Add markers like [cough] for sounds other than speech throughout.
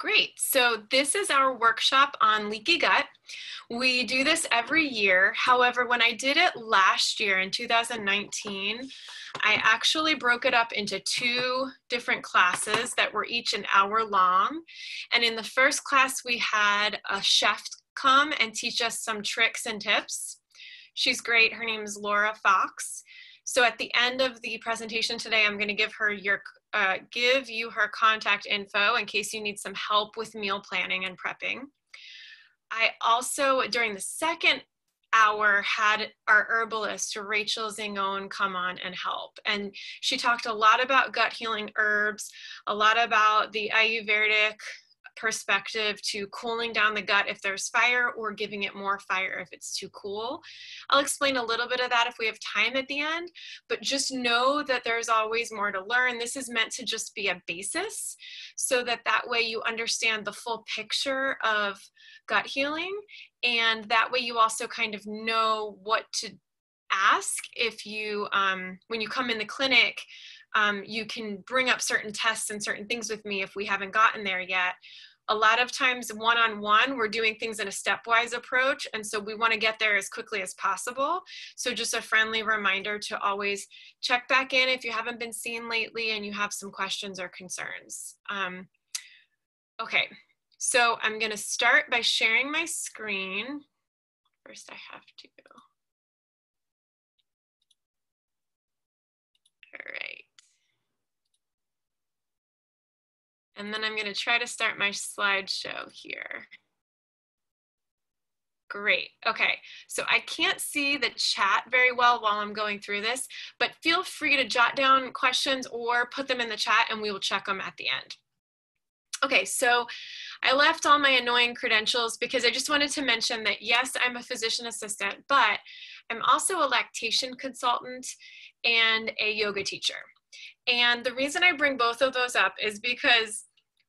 Great. So this is our workshop on leaky gut. We do this every year. However, when I did it last year in 2019, I actually broke it up into two different classes that were each an hour long. And in the first class, we had a chef come and teach us some tricks and tips. She's great. Her name is Laura Fox. So at the end of the presentation today, I'm going to give her your uh, give you her contact info in case you need some help with meal planning and prepping. I also, during the second hour, had our herbalist, Rachel Zingone, come on and help. And she talked a lot about gut healing herbs, a lot about the Ayurvedic perspective to cooling down the gut if there's fire or giving it more fire if it's too cool. I'll explain a little bit of that if we have time at the end, but just know that there's always more to learn. This is meant to just be a basis so that that way you understand the full picture of gut healing and that way you also kind of know what to ask if you um, when you come in the clinic um, you can bring up certain tests and certain things with me if we haven't gotten there yet. A lot of times, one on one, we're doing things in a stepwise approach. And so we want to get there as quickly as possible. So, just a friendly reminder to always check back in if you haven't been seen lately and you have some questions or concerns. Um, okay, so I'm going to start by sharing my screen. First, I have to. All right. And then I'm gonna try to start my slideshow here. Great, okay. So I can't see the chat very well while I'm going through this, but feel free to jot down questions or put them in the chat and we will check them at the end. Okay, so I left all my annoying credentials because I just wanted to mention that yes, I'm a physician assistant, but I'm also a lactation consultant and a yoga teacher. And the reason I bring both of those up is because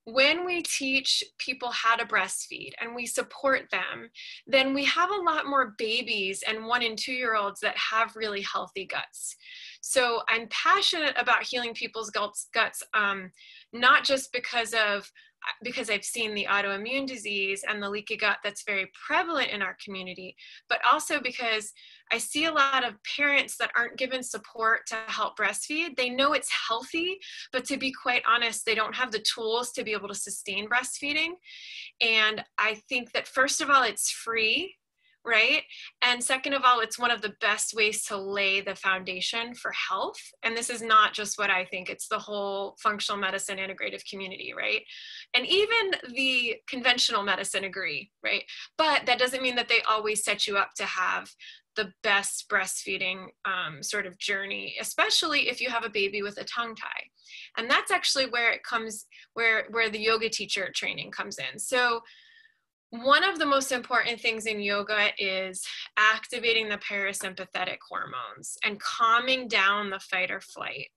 when we teach people how to breastfeed and we support them, then we have a lot more babies and one and two year olds that have really healthy guts. So I'm passionate about healing people's guts, guts um, not just because of because I've seen the autoimmune disease and the leaky gut that's very prevalent in our community, but also because I see a lot of parents that aren't given support to help breastfeed. They know it's healthy, but to be quite honest, they don't have the tools to be able to sustain breastfeeding. And I think that first of all, it's free right? And second of all, it's one of the best ways to lay the foundation for health. And this is not just what I think, it's the whole functional medicine integrative community, right? And even the conventional medicine agree, right? But that doesn't mean that they always set you up to have the best breastfeeding um, sort of journey, especially if you have a baby with a tongue tie. And that's actually where it comes, where, where the yoga teacher training comes in. So one of the most important things in yoga is activating the parasympathetic hormones and calming down the fight or flight.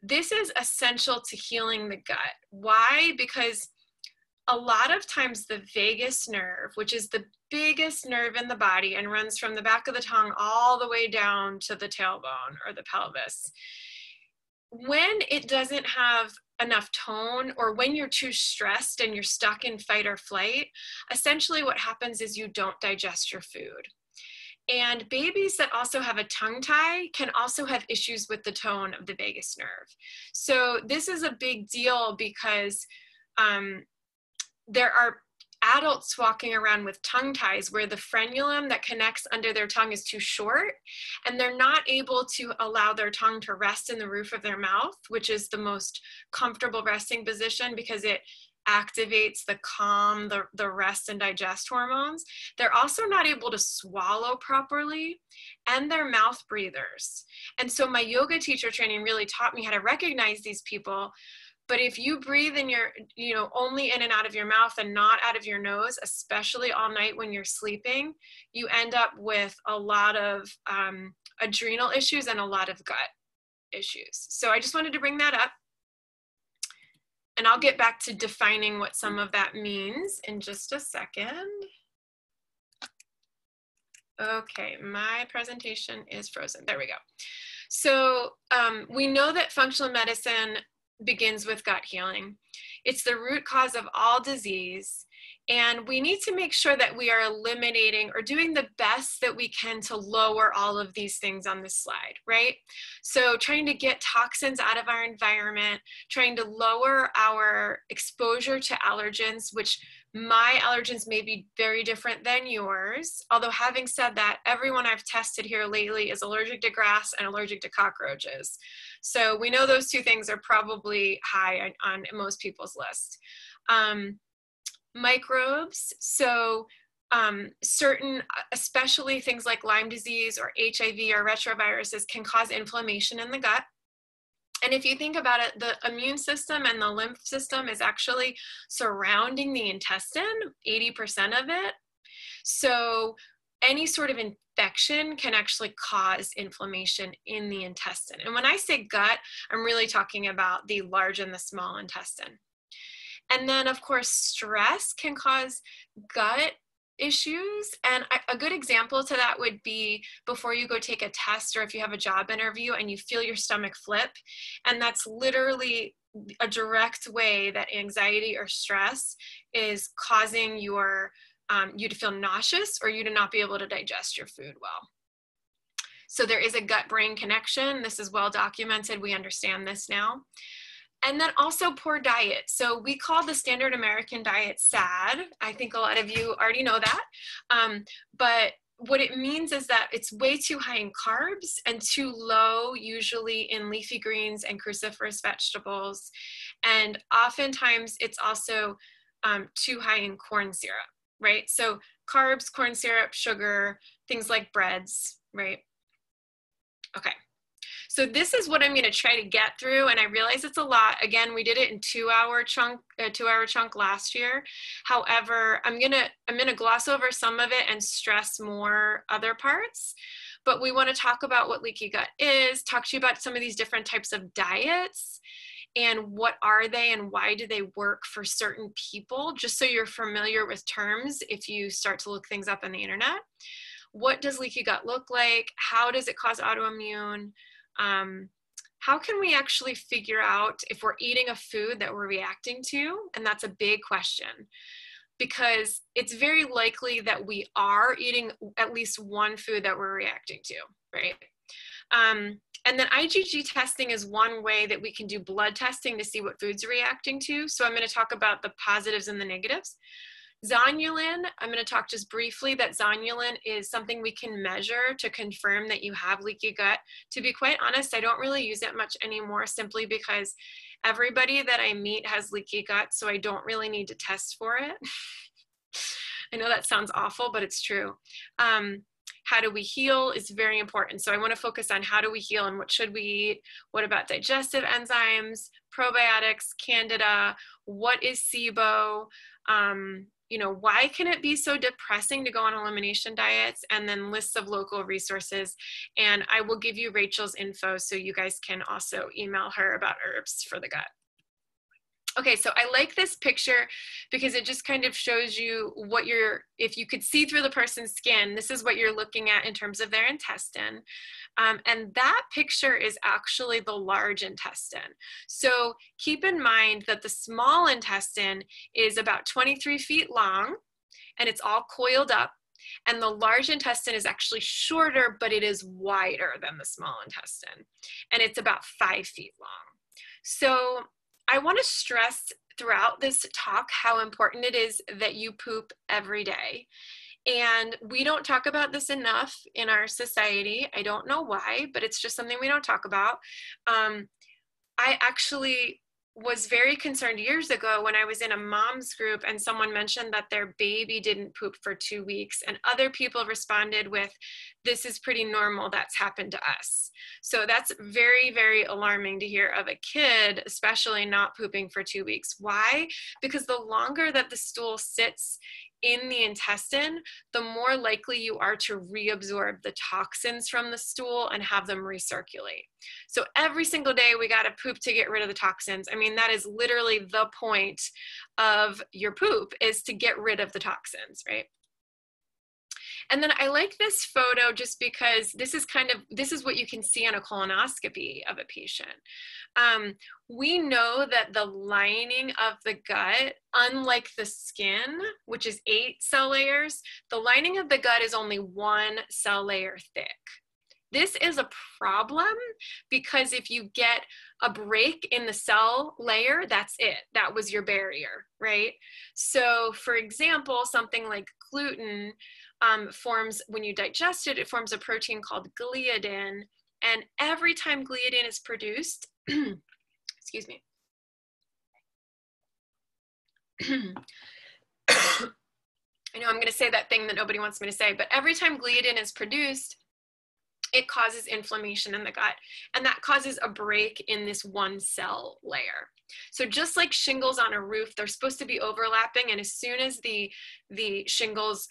This is essential to healing the gut. Why? Because a lot of times the vagus nerve, which is the biggest nerve in the body and runs from the back of the tongue all the way down to the tailbone or the pelvis, when it doesn't have enough tone or when you're too stressed and you're stuck in fight or flight, essentially what happens is you don't digest your food. And babies that also have a tongue tie can also have issues with the tone of the vagus nerve. So this is a big deal because um, there are adults walking around with tongue ties where the frenulum that connects under their tongue is too short and they're not able to allow their tongue to rest in the roof of their mouth, which is the most comfortable resting position because it activates the calm, the, the rest and digest hormones. They're also not able to swallow properly and they're mouth breathers. And so my yoga teacher training really taught me how to recognize these people but if you breathe in your you know only in and out of your mouth and not out of your nose especially all night when you're sleeping you end up with a lot of um, adrenal issues and a lot of gut issues. So i just wanted to bring that up. And i'll get back to defining what some of that means in just a second. Okay my presentation is frozen. There we go. So um, we know that functional medicine begins with gut healing. It's the root cause of all disease. And we need to make sure that we are eliminating or doing the best that we can to lower all of these things on this slide, right? So, trying to get toxins out of our environment, trying to lower our exposure to allergens, which my allergens may be very different than yours. Although, having said that, everyone I've tested here lately is allergic to grass and allergic to cockroaches. So, we know those two things are probably high on, on most people's list. Um, microbes, so um, certain, especially things like Lyme disease or HIV or retroviruses, can cause inflammation in the gut. And if you think about it, the immune system and the lymph system is actually surrounding the intestine, 80% of it. So any sort of infection can actually cause inflammation in the intestine. And when I say gut, I'm really talking about the large and the small intestine. And then, of course, stress can cause gut issues. And a good example to that would be before you go take a test or if you have a job interview and you feel your stomach flip. And that's literally a direct way that anxiety or stress is causing your um, you to feel nauseous or you to not be able to digest your food well. So there is a gut brain connection. This is well documented. We understand this now and then also poor diet. So we call the standard American diet SAD. I think a lot of you already know that. Um, but what it means is that it's way too high in carbs and too low, usually in leafy greens and cruciferous vegetables. And oftentimes it's also um, too high in corn syrup, right? So carbs, corn syrup, sugar, things like breads, right? Okay. So this is what I'm going to try to get through. And I realize it's a lot. Again, we did it in two hour chunk, a two hour chunk last year. However, I'm going to, I'm going to gloss over some of it and stress more other parts. But we want to talk about what leaky gut is, talk to you about some of these different types of diets and what are they and why do they work for certain people, just so you're familiar with terms if you start to look things up on the internet. What does leaky gut look like? How does it cause autoimmune? Um, how can we actually figure out if we're eating a food that we're reacting to? And that's a big question because it's very likely that we are eating at least one food that we're reacting to, right? Um, and then IgG testing is one way that we can do blood testing to see what foods are reacting to. So I'm going to talk about the positives and the negatives. Zonulin, I'm going to talk just briefly that zonulin is something we can measure to confirm that you have leaky gut. To be quite honest, I don't really use it much anymore simply because everybody that I meet has leaky gut, so I don't really need to test for it. [laughs] I know that sounds awful, but it's true. Um, how do we heal is very important. So I want to focus on how do we heal and what should we eat? What about digestive enzymes, probiotics, candida? What is SIBO? Um, you know, why can it be so depressing to go on elimination diets? And then lists of local resources. And I will give you Rachel's info so you guys can also email her about herbs for the gut. Okay, so I like this picture because it just kind of shows you what you're, if you could see through the person's skin, this is what you're looking at in terms of their intestine. Um, and that picture is actually the large intestine. So keep in mind that the small intestine is about 23 feet long and it's all coiled up. And the large intestine is actually shorter, but it is wider than the small intestine. And it's about five feet long. So I want to stress throughout this talk how important it is that you poop every day. And we don't talk about this enough in our society. I don't know why, but it's just something we don't talk about. Um, I actually was very concerned years ago when I was in a mom's group and someone mentioned that their baby didn't poop for two weeks, and other people responded with, This is pretty normal, that's happened to us. So that's very, very alarming to hear of a kid, especially not pooping for two weeks. Why? Because the longer that the stool sits in the intestine, the more likely you are to reabsorb the toxins from the stool and have them recirculate. So every single day we got to poop to get rid of the toxins. I mean, that is literally the point of your poop is to get rid of the toxins, right? And then I like this photo just because this is kind of, this is what you can see on a colonoscopy of a patient. Um, we know that the lining of the gut, unlike the skin, which is eight cell layers, the lining of the gut is only one cell layer thick. This is a problem because if you get a break in the cell layer, that's it. That was your barrier, right? So, for example, something like gluten um, forms, when you digest it, it forms a protein called gliadin. And every time gliadin is produced, [clears throat] excuse me. [clears throat] I know I'm going to say that thing that nobody wants me to say, but every time gliadin is produced, it causes inflammation in the gut and that causes a break in this one cell layer so just like shingles on a roof they're supposed to be overlapping and as soon as the the shingles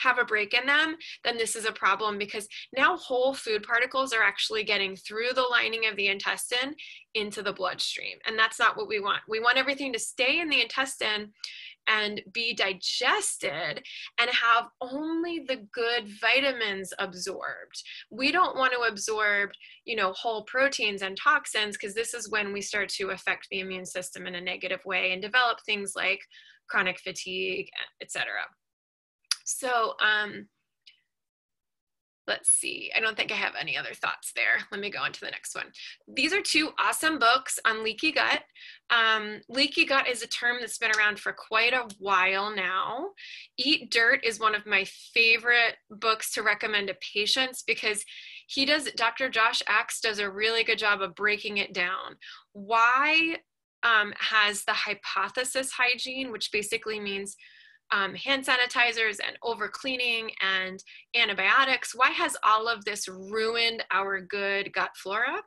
have a break in them, then this is a problem because now whole food particles are actually getting through the lining of the intestine into the bloodstream. And that's not what we want. We want everything to stay in the intestine and be digested and have only the good vitamins absorbed. We don't want to absorb, you know, whole proteins and toxins because this is when we start to affect the immune system in a negative way and develop things like chronic fatigue, etc. So, um, let's see. I don't think I have any other thoughts there. Let me go on to the next one. These are two awesome books on leaky gut. Um, leaky gut is a term that's been around for quite a while now. Eat Dirt is one of my favorite books to recommend to patients because he does, Dr. Josh Axe does a really good job of breaking it down. Why um, has the hypothesis hygiene, which basically means um, hand sanitizers and over cleaning and antibiotics. Why has all of this ruined our good gut flora?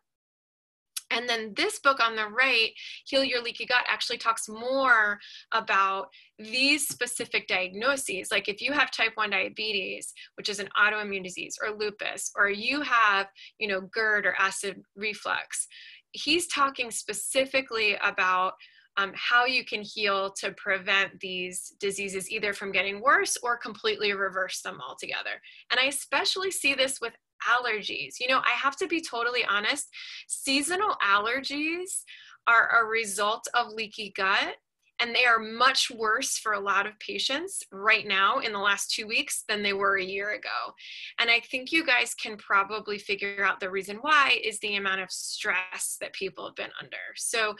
And then this book on the right, Heal Your Leaky Gut, actually talks more about these specific diagnoses. Like if you have type 1 diabetes, which is an autoimmune disease, or lupus, or you have, you know, GERD or acid reflux, he's talking specifically about um, how you can heal to prevent these diseases either from getting worse or completely reverse them altogether. And I especially see this with allergies. You know, I have to be totally honest, seasonal allergies are a result of leaky gut. And they are much worse for a lot of patients right now in the last two weeks than they were a year ago. And I think you guys can probably figure out the reason why is the amount of stress that people have been under. So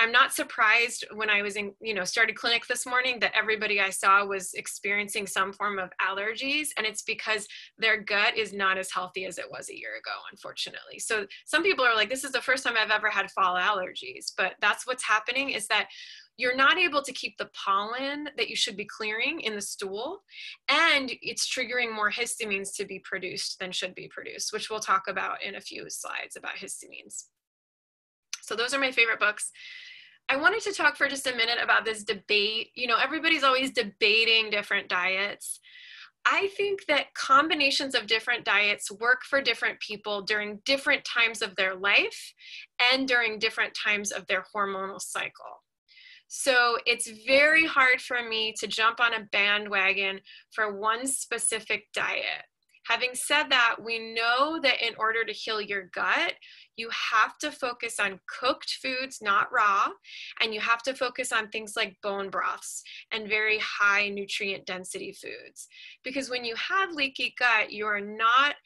I'm not surprised when I was in, you know, started clinic this morning that everybody I saw was experiencing some form of allergies. And it's because their gut is not as healthy as it was a year ago, unfortunately. So some people are like, this is the first time I've ever had fall allergies. But that's what's happening is that you're not able to keep the pollen that you should be clearing in the stool and it's triggering more histamines to be produced than should be produced which we'll talk about in a few slides about histamines so those are my favorite books. I wanted to talk for just a minute about this debate. You know, everybody's always debating different diets. I think that combinations of different diets work for different people during different times of their life and during different times of their hormonal cycle. So it's very hard for me to jump on a bandwagon for one specific diet. Having said that, we know that in order to heal your gut, you have to focus on cooked foods, not raw, and you have to focus on things like bone broths and very high nutrient density foods. Because when you have leaky gut, you are not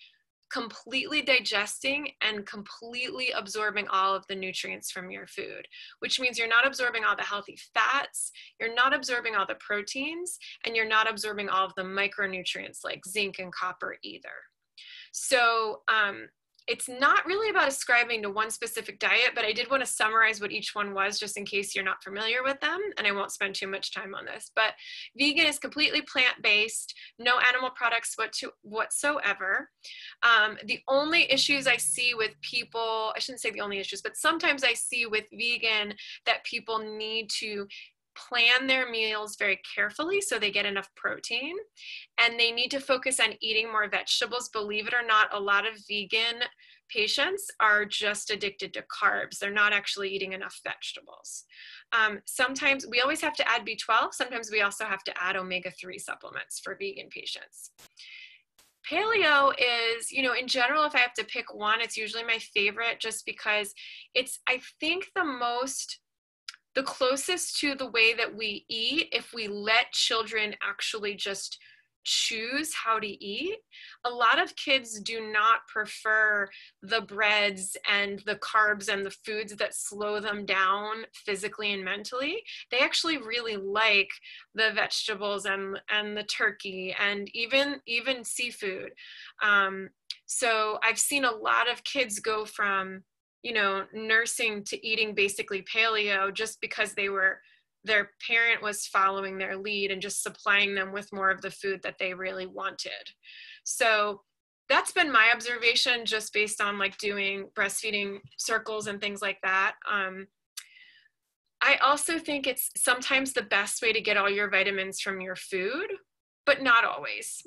completely digesting and completely absorbing all of the nutrients from your food, which means you're not absorbing all the healthy fats, you're not absorbing all the proteins, and you're not absorbing all of the micronutrients like zinc and copper either. So, um, it's not really about ascribing to one specific diet, but I did want to summarize what each one was just in case you're not familiar with them, and I won't spend too much time on this. But vegan is completely plant based, no animal products whatsoever. Um, the only issues I see with people, I shouldn't say the only issues, but sometimes I see with vegan that people need to plan their meals very carefully so they get enough protein and they need to focus on eating more vegetables believe it or not a lot of vegan patients are just addicted to carbs. They're not actually eating enough vegetables. Um, sometimes we always have to add B12. Sometimes we also have to add omega 3 supplements for vegan patients. Paleo is, you know, in general, if I have to pick one, it's usually my favorite just because it's, I think, the most the closest to the way that we eat if we let children actually just choose how to eat. A lot of kids do not prefer the breads and the carbs and the foods that slow them down physically and mentally. They actually really like the vegetables and and the turkey and even even seafood. Um, so I've seen a lot of kids go from you know, nursing to eating basically paleo just because they were their parent was following their lead and just supplying them with more of the food that they really wanted. So that's been my observation just based on like doing breastfeeding circles and things like that. Um, I also think it's sometimes the best way to get all your vitamins from your food, but not always.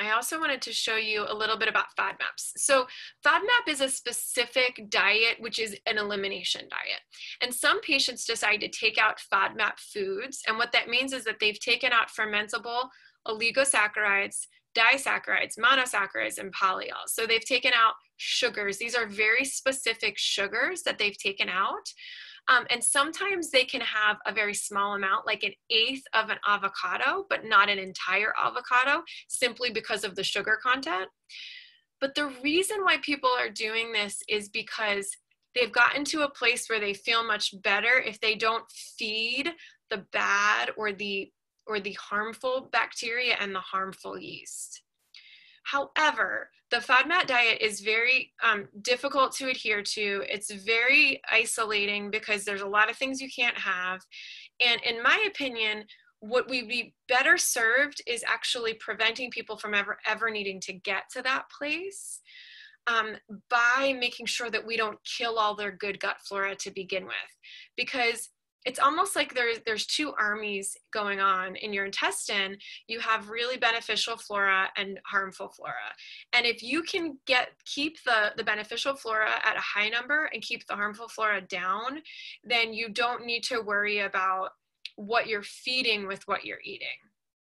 I also wanted to show you a little bit about FODMAPs. So FODMAP is a specific diet, which is an elimination diet. And some patients decide to take out FODMAP foods. And what that means is that they've taken out fermentable oligosaccharides, disaccharides, monosaccharides, and polyols. So they've taken out sugars. These are very specific sugars that they've taken out. Um, and sometimes they can have a very small amount, like an eighth of an avocado, but not an entire avocado, simply because of the sugar content. But the reason why people are doing this is because they've gotten to a place where they feel much better if they don't feed the bad or the or the harmful bacteria and the harmful yeast. However, the FODMAP diet is very um, difficult to adhere to. It's very isolating because there's a lot of things you can't have. And in my opinion, what we'd be better served is actually preventing people from ever ever needing to get to that place um, by making sure that we don't kill all their good gut flora to begin with because it's almost like there's there's two armies going on in your intestine. You have really beneficial flora and harmful flora. And if you can get keep the the beneficial flora at a high number and keep the harmful flora down then you don't need to worry about what you're feeding with what you're eating.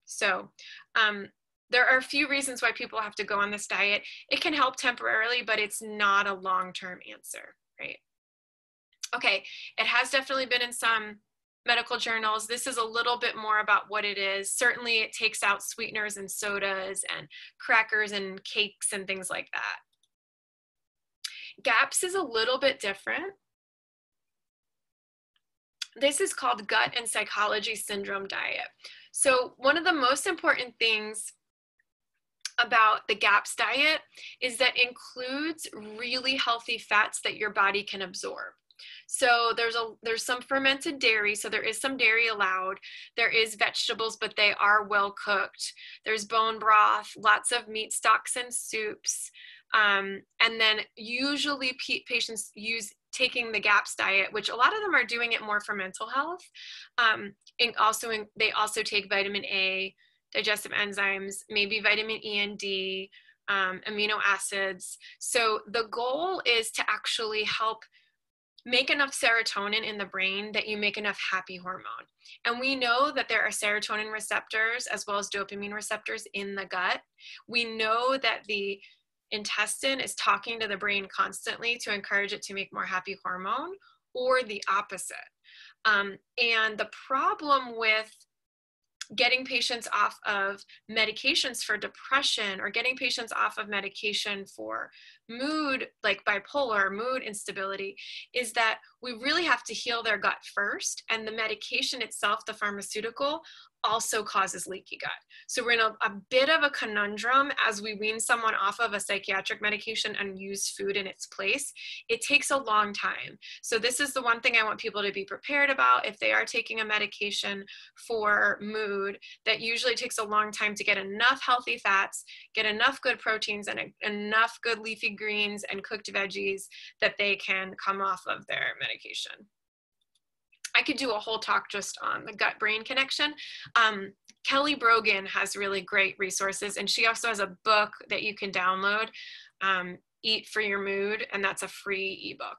So um, there are a few reasons why people have to go on this diet. It can help temporarily but it's not a long-term answer right Okay, it has definitely been in some medical journals. This is a little bit more about what it is. Certainly, it takes out sweeteners and sodas and crackers and cakes and things like that. GAPS is a little bit different. This is called gut and psychology syndrome diet. So, one of the most important things about the GAPS diet is that includes really healthy fats that your body can absorb. So there's a there's some fermented dairy, so there is some dairy allowed. There is vegetables, but they are well cooked. There's bone broth, lots of meat stocks and soups. Um, and then usually patients use taking the GAPS diet, which a lot of them are doing it more for mental health. Um, and also in, they also take vitamin A, digestive enzymes, maybe vitamin E and D, um, amino acids. So the goal is to actually help make enough serotonin in the brain that you make enough happy hormone. And we know that there are serotonin receptors as well as dopamine receptors in the gut. We know that the intestine is talking to the brain constantly to encourage it to make more happy hormone or the opposite. Um, and the problem with getting patients off of medications for depression or getting patients off of medication for mood like bipolar mood instability is that we really have to heal their gut first and the medication itself the pharmaceutical also causes leaky gut. So we're in a, a, bit of a conundrum as we wean someone off of a psychiatric medication and use food in its place. It takes a long time. So this is the one thing I want people to be prepared about if they are taking a medication for mood that usually takes a long time to get enough healthy fats, get enough good proteins and a, enough good leafy greens and cooked veggies that they can come off of their medication. I could do a whole talk just on the gut brain connection. Um, Kelly Brogan has really great resources, and she also has a book that you can download. Um, Eat for Your Mood, and that's a free ebook.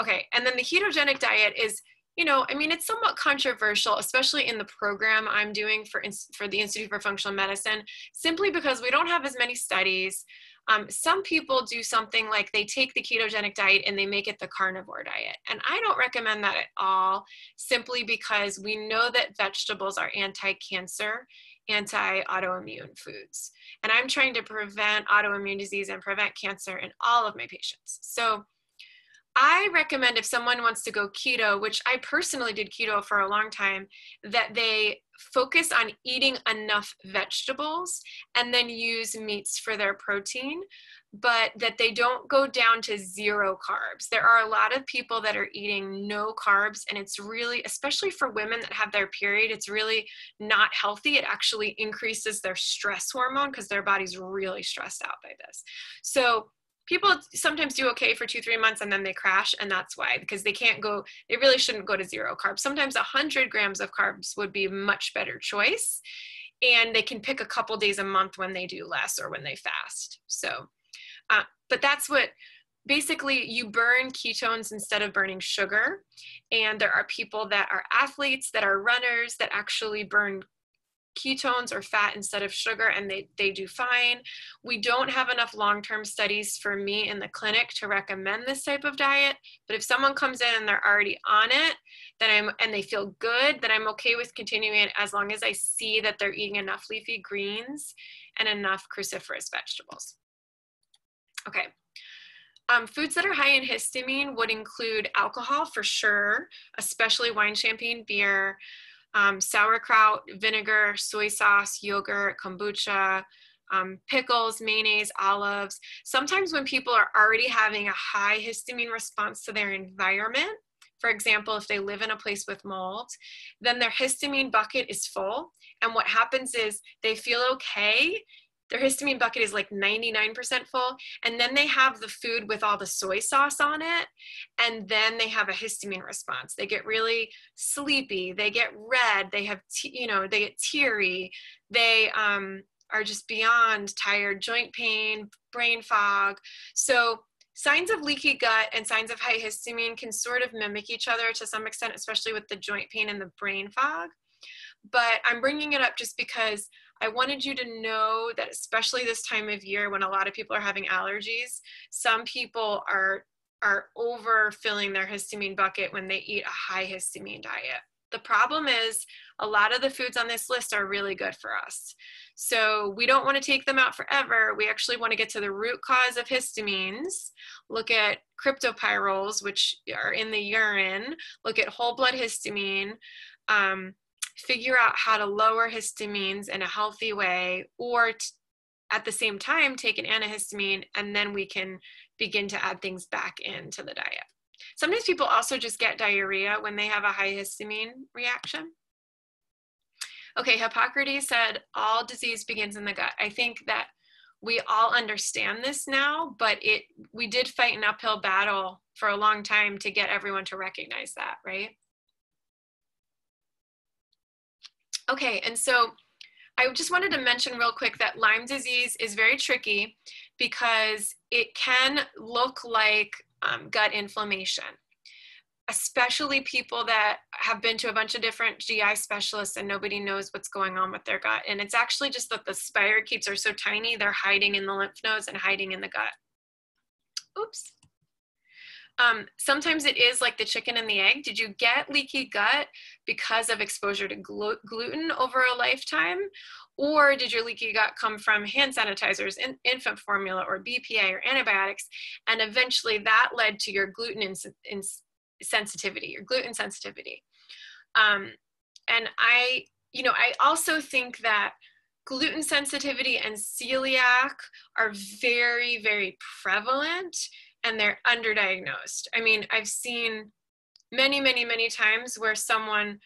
Okay, and then the ketogenic diet is, you know, I mean, it's somewhat controversial, especially in the program I'm doing for, for the Institute for Functional Medicine, simply because we don't have as many studies. Um, some people do something like they take the ketogenic diet and they make it the carnivore diet. And I don't recommend that at all, simply because we know that vegetables are anti cancer, anti autoimmune foods. And I'm trying to prevent autoimmune disease and prevent cancer in all of my patients. So I recommend if someone wants to go keto, which I personally did keto for a long time, that they focus on eating enough vegetables and then use meats for their protein, but that they don't go down to zero carbs. There are a lot of people that are eating no carbs, and it's really, especially for women that have their period, it's really not healthy. It actually increases their stress hormone because their body's really stressed out by this. So, people sometimes do okay for two three months and then they crash and that's why because they can't go they really shouldn't go to zero carbs. Sometimes 100 grams of carbs would be a much better choice and they can pick a couple days a month when they do less or when they fast. So uh, but that's what basically you burn ketones instead of burning sugar and there are people that are athletes that are runners that actually burn ketones or fat instead of sugar and they, they do fine. We don't have enough long-term studies for me in the clinic to recommend this type of diet, but if someone comes in and they're already on it, then I'm and they feel good, then I'm okay with continuing it as long as I see that they're eating enough leafy greens and enough cruciferous vegetables. Okay. Um, foods that are high in histamine would include alcohol for sure, especially wine, champagne, beer, um, sauerkraut, vinegar, soy sauce, yogurt, kombucha, um, pickles, mayonnaise, olives. Sometimes when people are already having a high histamine response to their environment, for example, if they live in a place with mold, then their histamine bucket is full. And what happens is they feel okay their histamine bucket is like 99% full and then they have the food with all the soy sauce on it and then they have a histamine response. They get really sleepy they get red they have you know they get teary they um, are just beyond tired joint pain brain fog. So signs of leaky gut and signs of high histamine can sort of mimic each other to some extent especially with the joint pain and the brain fog but i'm bringing it up just because I wanted you to know that, especially this time of year when a lot of people are having allergies, some people are are overfilling their histamine bucket when they eat a high histamine diet. The problem is a lot of the foods on this list are really good for us. So we don't want to take them out forever. We actually want to get to the root cause of histamines, look at cryptopyrroles, which are in the urine, look at whole blood histamine, um, figure out how to lower histamines in a healthy way or t- at the same time take an antihistamine and then we can begin to add things back into the diet. Sometimes people also just get diarrhea when they have a high histamine reaction. Okay, Hippocrates said all disease begins in the gut. I think that we all understand this now, but it we did fight an uphill battle for a long time to get everyone to recognize that, right? Okay, and so I just wanted to mention real quick that Lyme disease is very tricky because it can look like um, gut inflammation, especially people that have been to a bunch of different GI specialists and nobody knows what's going on with their gut. And it's actually just that the spirochetes are so tiny, they're hiding in the lymph nodes and hiding in the gut. Oops. Um, sometimes it is like the chicken and the egg. Did you get leaky gut because of exposure to glu- gluten over a lifetime? Or did your leaky gut come from hand sanitizers, in, infant formula, or BPA or antibiotics? And eventually that led to your gluten sensitivity, your gluten sensitivity. Um, and I, you know, I also think that gluten sensitivity and celiac are very, very prevalent and they're underdiagnosed. I mean, I've seen many, many, many times where someone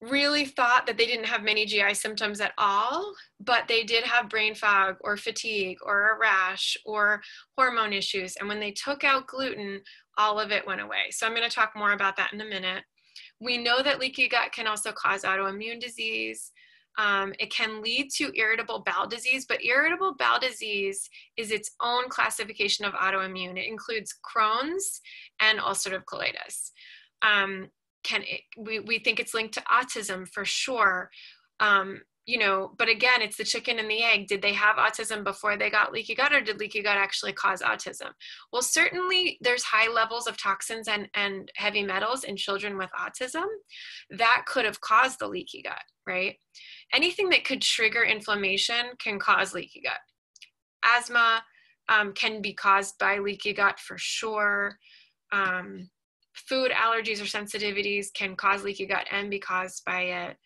really thought that they didn't have many GI symptoms at all, but they did have brain fog or fatigue or a rash or hormone issues. And when they took out gluten, all of it went away. So I'm going to talk more about that in a minute. We know that leaky gut can also cause autoimmune disease. Um, it can lead to irritable bowel disease, but irritable bowel disease is its own classification of autoimmune. It includes Crohn's and ulcerative colitis. Um, can it, we, we think it's linked to autism for sure. Um, you know, but again, it's the chicken and the egg. Did they have autism before they got leaky gut, or did leaky gut actually cause autism? Well, certainly there's high levels of toxins and, and heavy metals in children with autism that could have caused the leaky gut, right? Anything that could trigger inflammation can cause leaky gut. Asthma um, can be caused by leaky gut for sure. Um, food allergies or sensitivities can cause leaky gut and be caused by it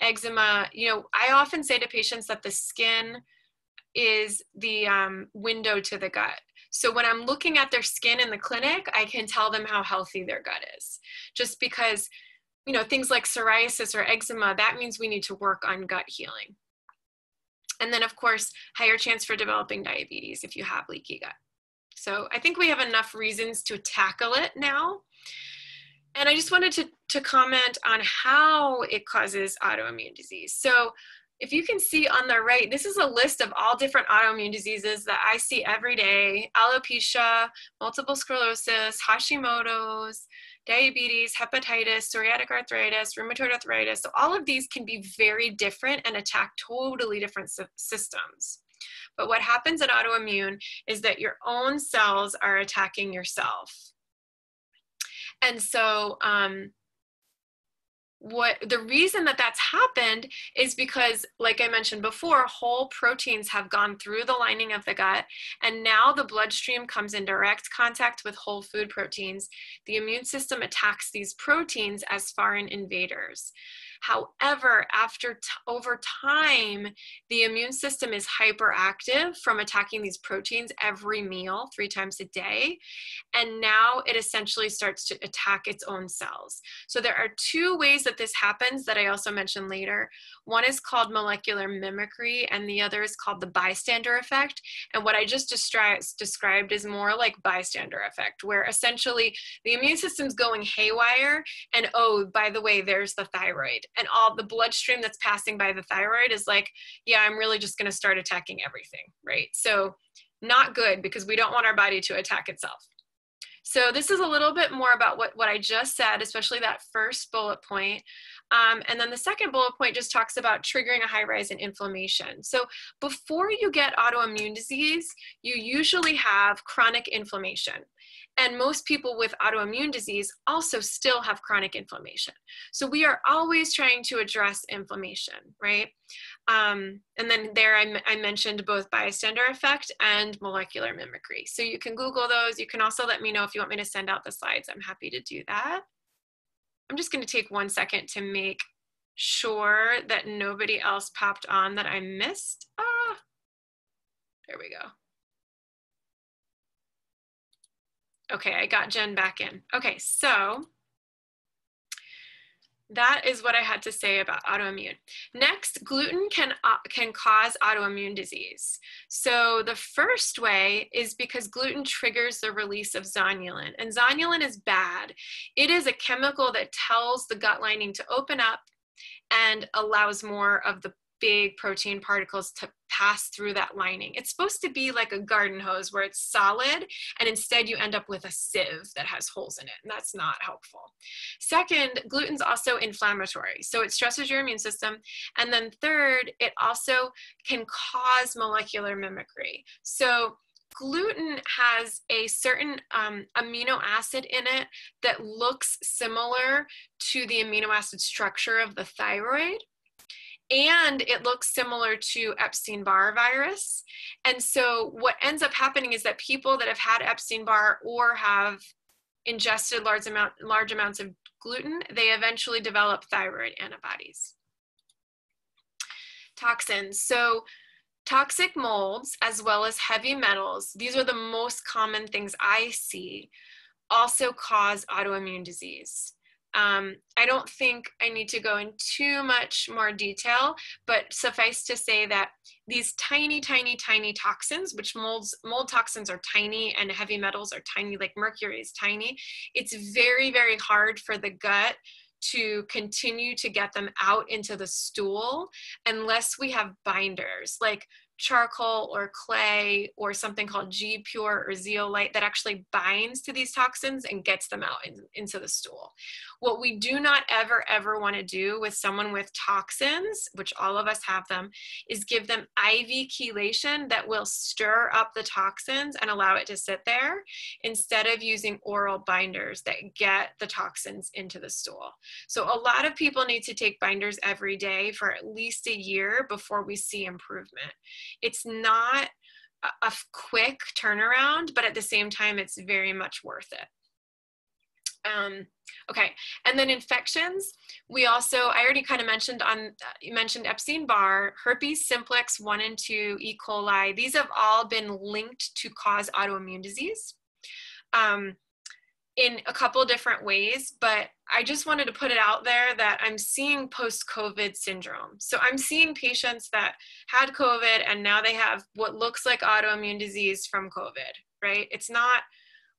eczema you know i often say to patients that the skin is the um, window to the gut. So when i'm looking at their skin in the clinic i can tell them how healthy their gut is. Just because you know things like psoriasis or eczema that means we need to work on gut healing. And then of course higher chance for developing diabetes if you have leaky gut. So i think we have enough reasons to tackle it now and I just wanted to, to comment on how it causes autoimmune disease. So if you can see on the right, this is a list of all different autoimmune diseases that I see every day. Alopecia, multiple sclerosis, Hashimoto's, diabetes, hepatitis, psoriatic arthritis, rheumatoid arthritis. So all of these can be very different and attack totally different systems. But what happens in autoimmune is that your own cells are attacking yourself. And so, um, what the reason that that's happened is because like i mentioned before whole proteins have gone through the lining of the gut and now the bloodstream comes in direct contact with whole food proteins. The immune system attacks these proteins as foreign invaders However, after over time, the immune system is hyperactive from attacking these proteins every meal, three times a day. And now it essentially starts to attack its own cells. So there are two ways that this happens that I also mentioned later. One is called molecular mimicry, and the other is called the bystander effect. And what I just described is more like bystander effect, where essentially the immune system's going haywire, and oh, by the way, there's the thyroid and all the bloodstream that's passing by the thyroid is like yeah i'm really just going to start attacking everything right so not good because we don't want our body to attack itself so this is a little bit more about what, what I just said, especially that first bullet point. Um, and then the second bullet point just talks about triggering a high rise in inflammation. So before you get autoimmune disease, you usually have chronic inflammation. And most people with autoimmune disease also still have chronic inflammation. So we are always trying to address inflammation, right? Um, and then there I, I mentioned both bystander effect and molecular mimicry. So you can Google those. You can also let me know if you want me to send out the slides. I'm happy to do that. I'm just going to take one second to make sure that nobody else popped on that I missed. Ah, there we go. Okay, I got Jen back in. Okay, so that is what I had to say about autoimmune. Next, gluten can, uh, can cause autoimmune disease. So the first way is because gluten triggers the release of zonulin. And zonulin is bad. It is a chemical that tells the gut lining to open up and allows more of the big protein particles to pass through that lining. It's supposed to be like a garden hose where it's solid and instead you end up with a sieve that has holes in it and that's not helpful. Second, gluten's also inflammatory. So it stresses your immune system. And then third, it also can cause molecular mimicry. So gluten has a certain um, amino acid in it that looks similar to the amino acid structure of the thyroid and it looks similar to Epstein Barr virus. And so, what ends up happening is that people that have had Epstein Barr or have ingested large, amount, large amounts of gluten, they eventually develop thyroid antibodies. Toxins. So, toxic molds as well as heavy metals, these are the most common things I see, also cause autoimmune disease. Um, I don't think I need to go in too much more detail, but suffice to say that these tiny, tiny, tiny toxins, which molds, mold toxins are tiny and heavy metals are tiny, like mercury is tiny. It's very, very hard for the gut to continue to get them out into the stool unless we have binders like charcoal or clay or something called G Pure or zeolite that actually binds to these toxins and gets them out in, into the stool. What we do not ever, ever want to do with someone with toxins, which all of us have them, is give them IV chelation that will stir up the toxins and allow it to sit there instead of using oral binders that get the toxins into the stool. So a lot of people need to take binders every day for at least a year before we see improvement. It's not a quick turnaround, but at the same time, it's very much worth it. Um, okay, and then infections. We also, I already kind of mentioned on, uh, you mentioned Epstein-Barr, herpes simplex 1 and 2, E. coli. These have all been linked to cause autoimmune disease. Um, in a couple different ways, but I just wanted to put it out there that I'm seeing post COVID syndrome. So I'm seeing patients that had COVID and now they have what looks like autoimmune disease from COVID, right? It's not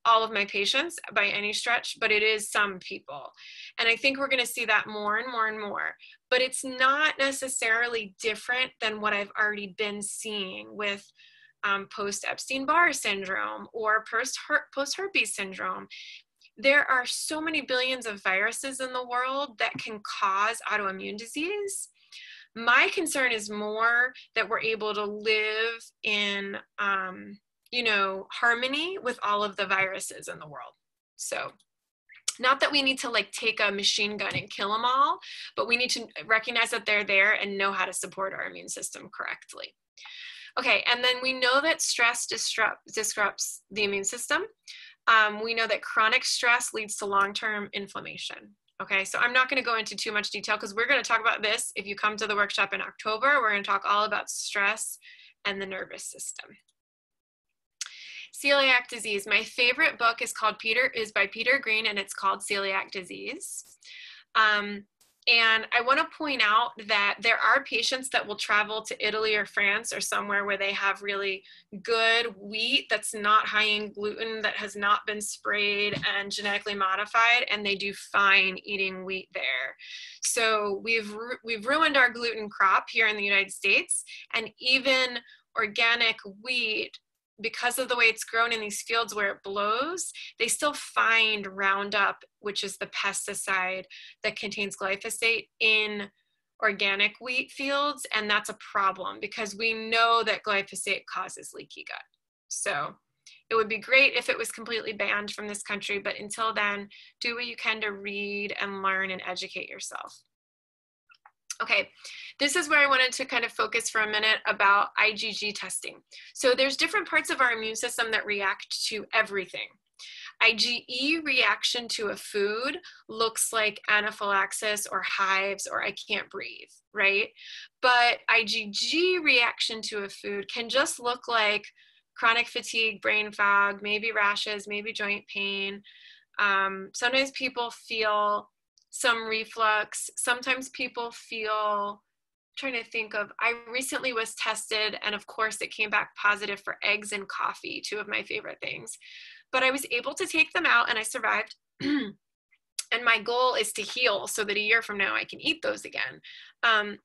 all of my patients by any stretch, but it is some people. And I think we're going to see that more and more and more. But it's not necessarily different than what I've already been seeing with um, post Epstein Barr syndrome or post herpes syndrome there are so many billions of viruses in the world that can cause autoimmune disease. My concern is more that we're able to live in, um, you know, harmony with all of the viruses in the world. So, not that we need to like take a machine gun and kill them all, but we need to recognize that they're there and know how to support our immune system correctly. Okay, and then we know that stress disrupt, disrupts the immune system um, we know that chronic stress leads to long-term inflammation. Okay, so I'm not going to go into too much detail because we're going to talk about this. If you come to the workshop in October, we're going to talk all about stress and the nervous system. Celiac disease. My favorite book is called Peter is by Peter Green, and it's called Celiac Disease. Um, and I want to point out that there are patients that will travel to Italy or France or somewhere where they have really good wheat that's not high in gluten, that has not been sprayed and genetically modified, and they do fine eating wheat there. So we've we've ruined our gluten crop here in the United States, and even organic wheat because of the way it's grown in these fields where it blows, they still find Roundup, which is the pesticide that contains glyphosate in organic wheat fields. And that's a problem because we know that glyphosate causes leaky gut. So it would be great if it was completely banned from this country, but until then, do what you can to read and learn and educate yourself. Okay, this is where I wanted to kind of focus for a minute about IgG testing. So there's different parts of our immune system that react to everything. IgE reaction to a food looks like anaphylaxis or hives or I can't breathe, right? But IgG reaction to a food can just look like chronic fatigue, brain fog, maybe rashes, maybe joint pain. Um, sometimes people feel some reflux. Sometimes people feel trying to think of i recently was tested and of course it came back positive for eggs and coffee two of my favorite things. But i was able to take them out and i survived. [clears throat] And my goal is to heal so that a year from now i can eat those again. Um,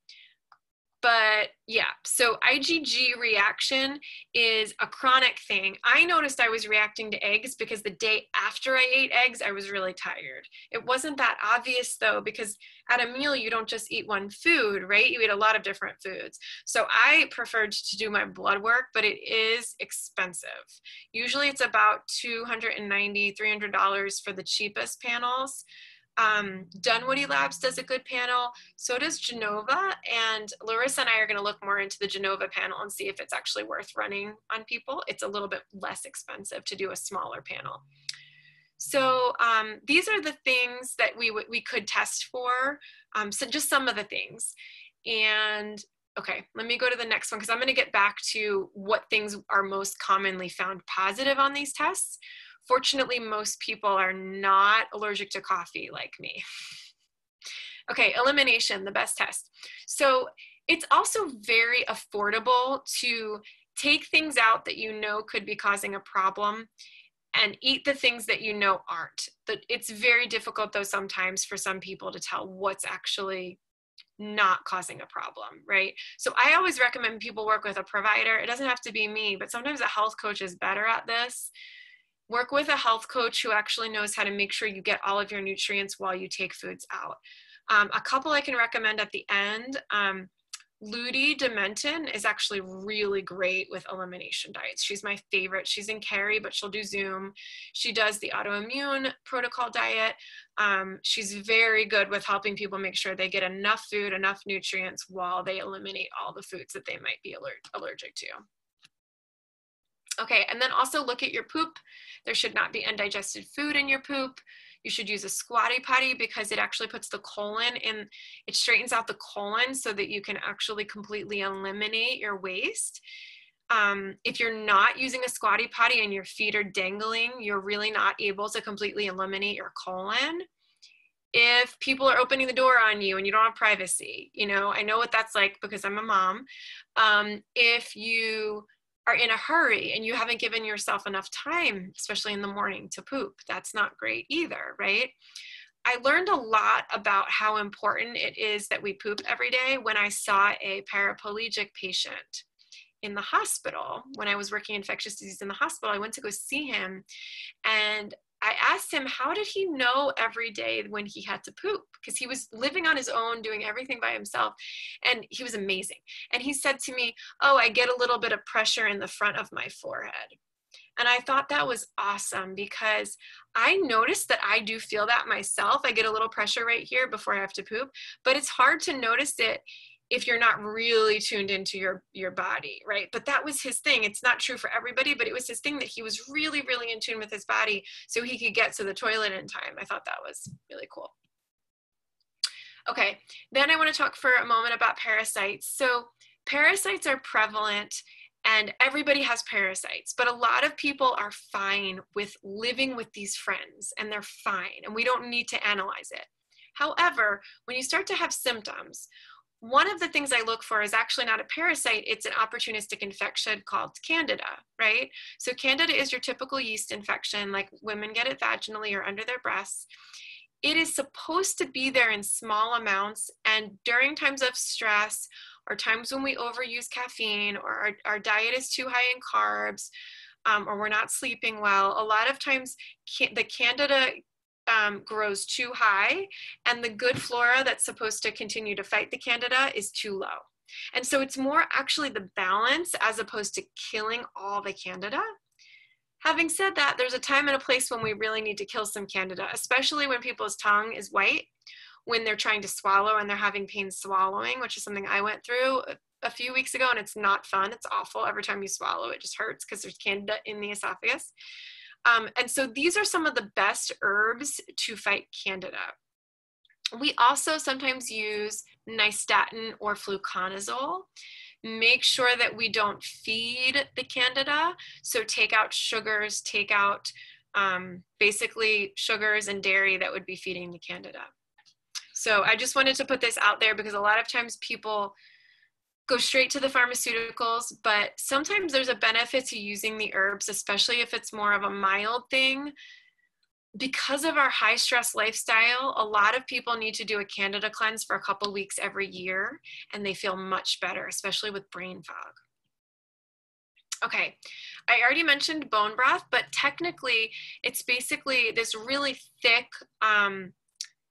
but yeah, so IgG reaction is a chronic thing. I noticed I was reacting to eggs because the day after I ate eggs, I was really tired. It wasn't that obvious though, because at a meal, you don't just eat one food, right? You eat a lot of different foods. So I preferred to do my blood work, but it is expensive. Usually it's about $290, $300 for the cheapest panels um, Dunwoody Labs does a good panel. So does Genova. And Larissa and I are going to look more into the Genova panel and see if it's actually worth running on people. It's a little bit less expensive to do a smaller panel. So um, these are the things that we, we could test for. Um, so just some of the things. And okay, let me go to the next one because I'm going to get back to what things are most commonly found positive on these tests. Fortunately, most people are not allergic to coffee like me. [laughs] okay, elimination, the best test. So it's also very affordable to take things out that you know could be causing a problem and eat the things that you know aren't. But It's very difficult, though, sometimes for some people to tell what's actually not causing a problem, right? So I always recommend people work with a provider. It doesn't have to be me, but sometimes a health coach is better at this. Work with a health coach who actually knows how to make sure you get all of your nutrients while you take foods out. Um, a couple I can recommend at the end. Um, Ludi Dementon is actually really great with elimination diets. She's my favorite. She's in Cary, but she'll do Zoom. She does the autoimmune protocol diet. Um, she's very good with helping people make sure they get enough food, enough nutrients while they eliminate all the foods that they might be aller- allergic to. Okay, and then also look at your poop. There should not be undigested food in your poop. You should use a squatty potty because it actually puts the colon in, it straightens out the colon so that you can actually completely eliminate your waste. Um, if you're not using a squatty potty and your feet are dangling, you're really not able to completely eliminate your colon. If people are opening the door on you and you don't have privacy, you know, I know what that's like because I'm a mom. Um, if you are in a hurry and you haven't given yourself enough time, especially in the morning, to poop. That's not great either, right? I learned a lot about how important it is that we poop every day when I saw a paraplegic patient in the hospital. When I was working infectious disease in the hospital, I went to go see him and I asked him, how did he know every day when he had to poop? Because he was living on his own, doing everything by himself. And he was amazing. And he said to me, Oh, I get a little bit of pressure in the front of my forehead. And I thought that was awesome because I noticed that I do feel that myself. I get a little pressure right here before I have to poop, but it's hard to notice it if you're not really tuned into your your body right? But that was his thing. It's not true for everybody but it was his thing that he was really really in tune with his body so he could get to the toilet in time. I thought that was really cool. Okay then i want to talk for a moment about parasites. So parasites are prevalent and everybody has parasites but a lot of people are fine with living with these friends and they're fine and we don't need to analyze it. However when you start to have symptoms one of the things I look for is actually not a parasite, it's an opportunistic infection called candida, right? So, candida is your typical yeast infection, like women get it vaginally or under their breasts. It is supposed to be there in small amounts, and during times of stress or times when we overuse caffeine or our, our diet is too high in carbs. Um, or we're not sleeping well, a lot of times can, the candida um, grows too high and the good flora that's supposed to continue to fight the candida is too low. And so it's more actually the balance as opposed to killing all the candida. Having said that, there's a time and a place when we really need to kill some candida, especially when people's tongue is white, when they're trying to swallow and they're having pain swallowing, which is something I went through a few weeks ago and it's not fun. It's awful. Every time you swallow, it just hurts because there's candida in the esophagus. Um, and so these are some of the best herbs to fight candida. We also sometimes use nystatin or fluconazole. Make sure that we don't feed the candida. So take out sugars, take out um, basically sugars and dairy that would be feeding the candida. So I just wanted to put this out there because a lot of times people go straight to the pharmaceuticals, but sometimes there's a benefit to using the herbs, especially if it's more of a mild thing. Because of our high stress lifestyle, a lot of people need to do a candida cleanse for a couple weeks every year, and they feel much better, especially with brain fog. Okay, I already mentioned bone broth, but technically it's basically this really thick, um,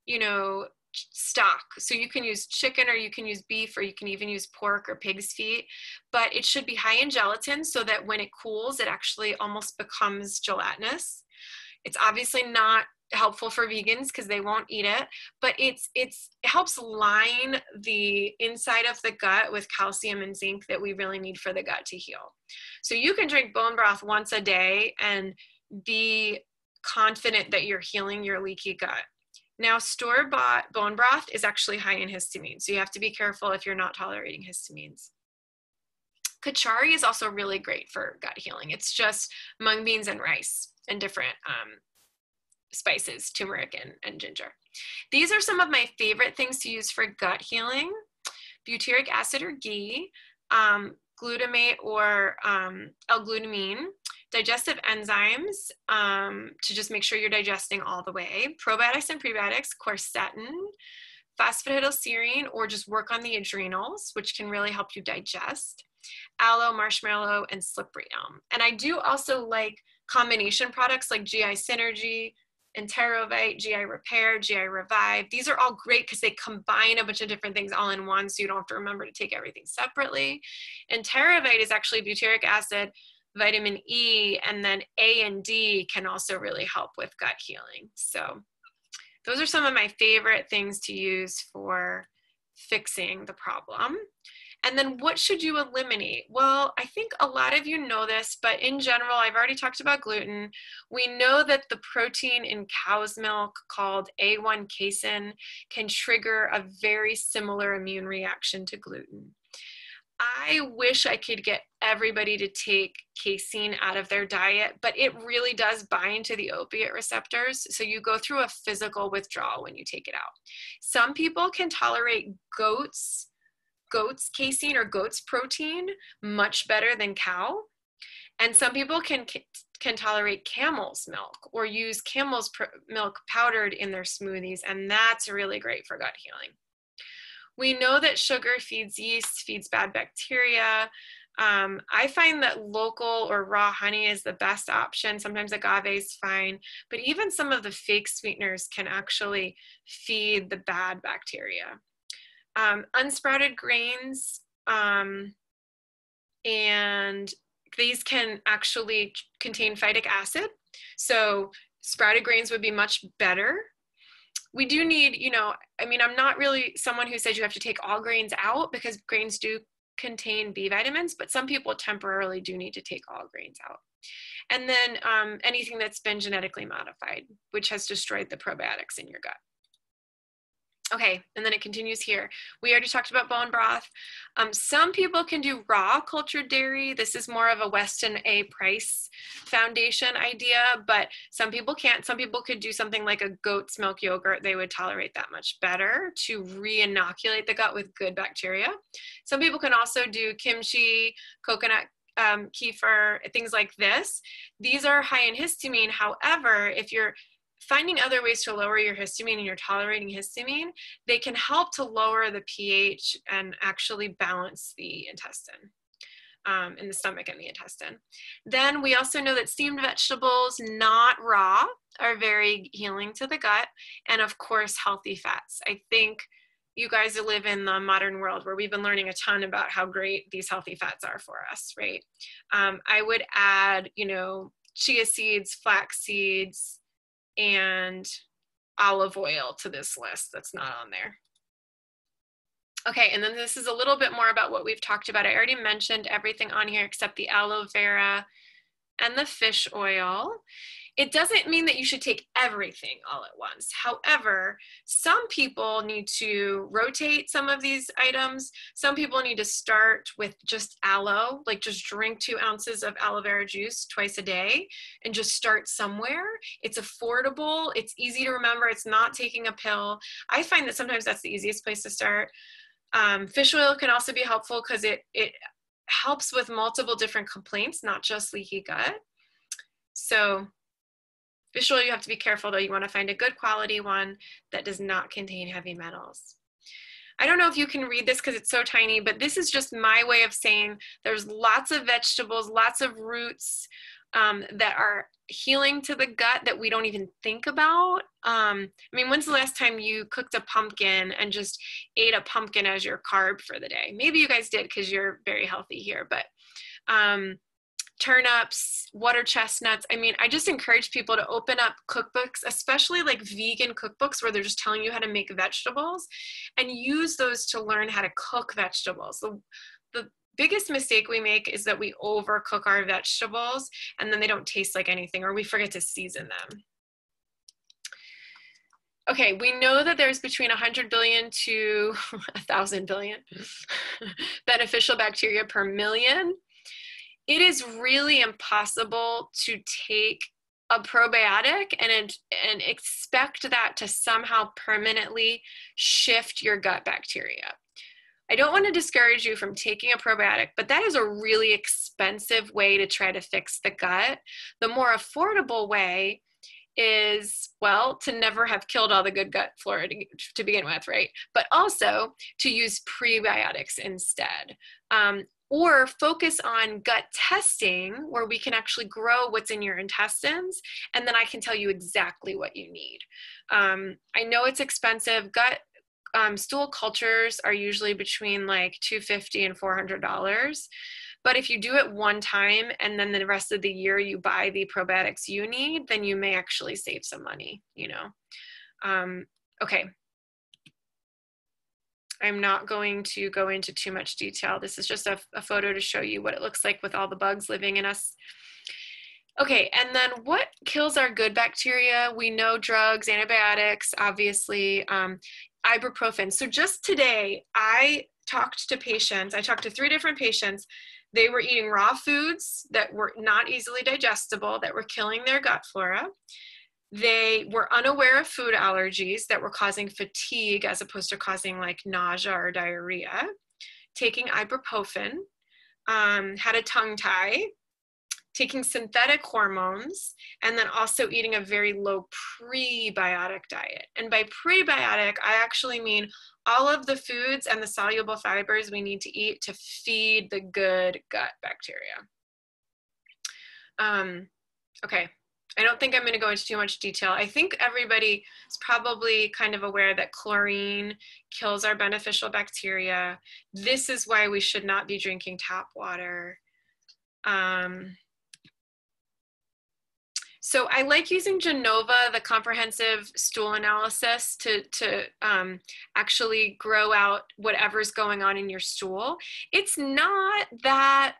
you know, stock. So you can use chicken or you can use beef or you can even use pork or pig's feet, but it should be high in gelatin so that when it cools, it actually almost becomes gelatinous. It's obviously not helpful for vegans because they won't eat it but it's it's it helps line the inside of the gut with calcium and zinc that we really need for the gut to heal so you can drink bone broth once a day and be confident that you're healing your leaky gut now, store bought bone broth is actually high in histamine, so you have to be careful if you're not tolerating histamines. Kitchari is also really great for gut healing. It's just mung beans and rice and different um, spices, turmeric and, and ginger. These are some of my favorite things to use for gut healing. Butyric acid or ghee, um, glutamate or um, L-glutamine, digestive enzymes um, to just make sure you're digesting all the way, probiotics and prebiotics, quercetin, phosphatidylserine, or just work on the adrenals, which can really help you digest, aloe, marshmallow, and slippery elm. And I do also like combination products like GI Synergy, Enterovite, GI Repair, GI Revive. These are all great because they combine a bunch of different things all in one so you don't have to remember to take everything separately. Enterovite is actually butyric acid, vitamin E, and then A and D can also really help with gut healing. So those are some of my favorite things to use for fixing the problem. And then what should you eliminate? Well, I think a lot of you know this, but in general, I've already talked about gluten. We know that the protein in cow's milk called A1 casein can trigger a very similar immune reaction to gluten. I wish I could get everybody to take casein out of their diet, but it really does bind to the opiate receptors. So you go through a physical withdrawal when you take it out. Some people can tolerate goats goat's casein or goat's protein much better than cow. And some people can can tolerate camel's milk or use camel's milk powdered in their smoothies, and that's really great for gut healing. We know that sugar feeds yeast, feeds bad bacteria. Um, I find that local or raw honey is the best option. Sometimes agave is fine, but even some of the fake sweeteners can actually feed the bad bacteria um, unsprouted grains, um, and these can actually contain phytic acid. So sprouted grains would be much better. We do need, you know, I mean, I'm not really someone who says you have to take all grains out because grains do contain B vitamins, but some people temporarily do need to take all grains out. And then um, anything that's been genetically modified, which has destroyed the probiotics in your gut. Okay, and then it continues here. We already talked about bone broth. Um, some people can do raw cultured dairy. This is more of a Weston A. Price Foundation idea, but some people can't. Some people could do something like a goat's milk yogurt. They would tolerate that much better to re-inoculate the gut with good bacteria. Some people can also do kimchi, coconut um, kefir, things like this. These are high in histamine. However, if you're finding other ways to lower your histamine and you're tolerating histamine, they can help to lower the pH and actually balance the intestine. Um, in the stomach and the intestine. Then we also know that steamed vegetables, not raw, are very healing to the gut. And of course, healthy fats. I think you guys live in the modern world where we've been learning a ton about how great these healthy fats are for us, right? Um, I would add, you know, chia seeds, flax seeds, and olive oil to this list that's not on there. Okay, and then this is a little bit more about what we've talked about. I already mentioned everything on here except the aloe vera and the fish oil. It doesn't mean that you should take everything all at once. However, some people need to rotate some of these items. Some people need to start with just aloe, like just drink two ounces of aloe vera juice twice a day and just start somewhere. It's affordable, it's easy to remember, it's not taking a pill. I find that sometimes that's the easiest place to start. Um, fish oil can also be helpful because it, it helps with multiple different complaints, not just leaky gut. So Oil, you have to be careful though. You want to find a good quality one that does not contain heavy metals. I don't know if you can read this because it's so tiny, but this is just my way of saying there's lots of vegetables, lots of roots um, that are healing to the gut that we don't even think about. Um, I mean, when's the last time you cooked a pumpkin and just ate a pumpkin as your carb for the day? Maybe you guys did because you're very healthy here, but um, turnips, water chestnuts. I mean, I just encourage people to open up cookbooks, especially like vegan cookbooks where they're just telling you how to make vegetables and use those to learn how to cook vegetables. The, the biggest mistake we make is that we overcook our vegetables and then they don't taste like anything or we forget to season them. Okay, we know that there's between 100 billion to [laughs] 1,000 billion [laughs] beneficial bacteria per million it is really impossible to take a probiotic and and expect that to somehow permanently shift your gut bacteria. I don't want to discourage you from taking a probiotic, but that is a really expensive way to try to fix the gut. The more affordable way is well to never have killed all the good gut flora to, to begin with right but also to use prebiotics instead um, or focus on gut testing where we can actually grow what's in your intestines and then i can tell you exactly what you need. Um, i know it's expensive. Gut um, stool cultures are usually between like 250 and 400 dollars. But if you do it one time and then the rest of the year you buy the probiotics you need then you may actually save some money you know? Um, okay I'm not going to go into too much detail. This is just a, a, photo to show you what it looks like with all the bugs living in us. Okay, and then what kills our good bacteria? We know drugs, antibiotics, obviously, um, ibuprofen. So just today, I talked to patients, I talked to three different patients. They were eating raw foods that were not easily digestible, that were killing their gut flora. They were unaware of food allergies that were causing fatigue as opposed to causing like nausea or diarrhea, taking ibuprofen, um, had a tongue tie, taking synthetic hormones, and then also eating a very low prebiotic diet. And by prebiotic, I actually mean all of the foods and the soluble fibers we need to eat to feed the good gut bacteria. Um, okay, I don't think I'm going to go into too much detail. I think everybody is probably kind of aware that chlorine kills our beneficial bacteria. This is why we should not be drinking tap water. Um, so I like using Genova, the comprehensive stool analysis, to, to um, actually grow out whatever's going on in your stool. It's not that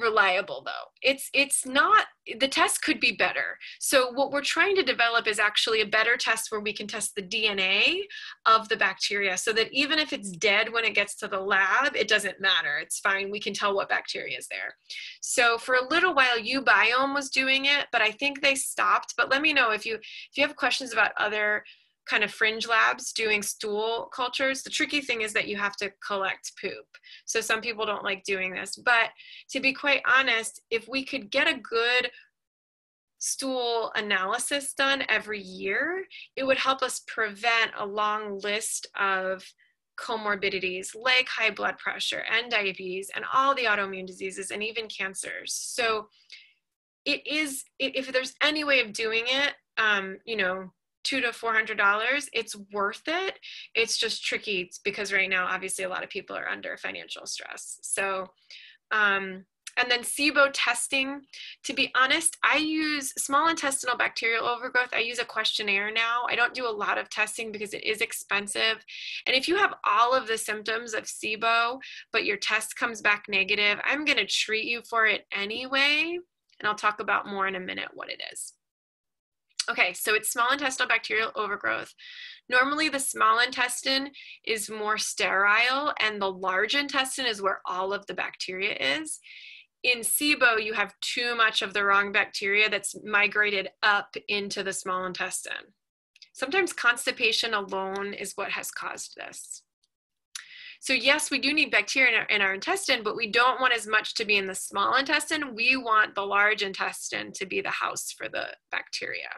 reliable though. It's it's not the test could be better. So what we're trying to develop is actually a better test where we can test the dna of the bacteria so that even if it's dead when it gets to the lab it doesn't matter. It's fine. We can tell what bacteria is there. So for a little while uBiome was doing it but i think they stopped. But let me know if you if you have questions about other kind of fringe labs doing stool cultures. The tricky thing is that you have to collect poop. So some people don't like doing this. But to be quite honest, if we could get a good stool analysis done every year, it would help us prevent a long list of comorbidities like high blood pressure and diabetes and all the autoimmune diseases and even cancers. So it is, if there's any way of doing it, um, you know, two to four hundred dollars it's worth it it's just tricky because right now obviously a lot of people are under financial stress so um, and then SIBO testing. To be honest, I use small intestinal bacterial overgrowth. I use a questionnaire now. I don't do a lot of testing because it is expensive. And if you have all of the symptoms of SIBO, but your test comes back negative, I'm going to treat you for it anyway. And I'll talk about more in a minute what it is. Okay, so it's small intestinal bacterial overgrowth. Normally, the small intestine is more sterile, and the large intestine is where all of the bacteria is. In SIBO, you have too much of the wrong bacteria that's migrated up into the small intestine. Sometimes constipation alone is what has caused this. So yes, we do need bacteria in our, in our, intestine, but we don't want as much to be in the small intestine. We want the large intestine to be the house for the bacteria.